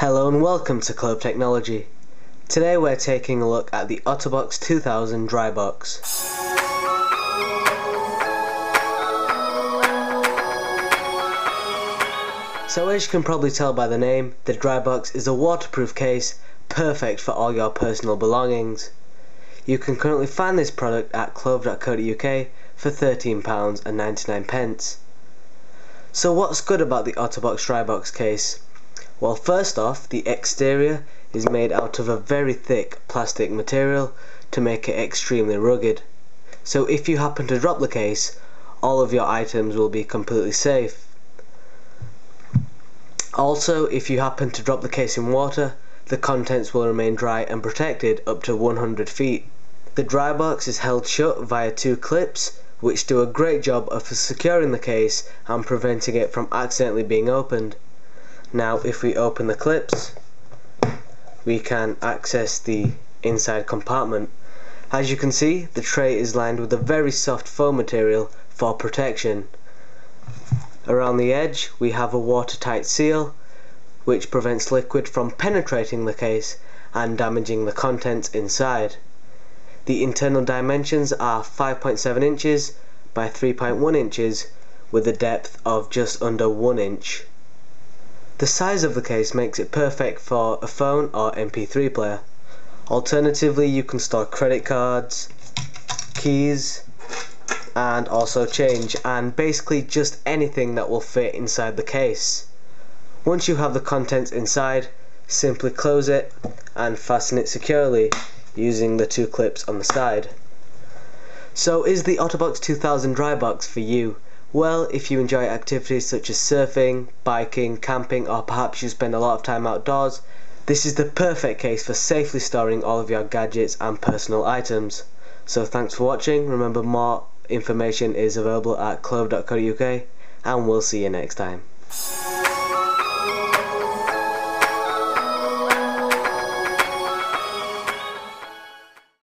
Hello and welcome to Clove Technology. Today we're taking a look at the Otterbox 2000 Dry Box. So as you can probably tell by the name, the Dry Box is a waterproof case perfect for all your personal belongings. You can currently find this product at clove.co.uk for £13.99. So what's good about the Otterbox Dry Box case? Well first off the exterior is made out of a very thick plastic material to make it extremely rugged. So if you happen to drop the case all of your items will be completely safe. Also if you happen to drop the case in water the contents will remain dry and protected up to 100 feet. The dry box is held shut via two clips which do a great job of securing the case and preventing it from accidentally being opened. Now if we open the clips we can access the inside compartment. As you can see the tray is lined with a very soft foam material for protection. Around the edge we have a watertight seal which prevents liquid from penetrating the case and damaging the contents inside. The internal dimensions are 5.7 inches by 3.1 inches with a depth of just under 1 inch. The size of the case makes it perfect for a phone or MP3 player. Alternatively, you can store credit cards, keys, and also change, and basically just anything that will fit inside the case. Once you have the contents inside, simply close it and fasten it securely using the two clips on the side. So is the Otterbox 2000 dry box for you? Well, if you enjoy activities such as surfing, biking, camping, or perhaps you spend a lot of time outdoors, this is the perfect case for safely storing all of your gadgets and personal items. So thanks for watching, remember more information is available at clove.co.uk and we'll see you next time.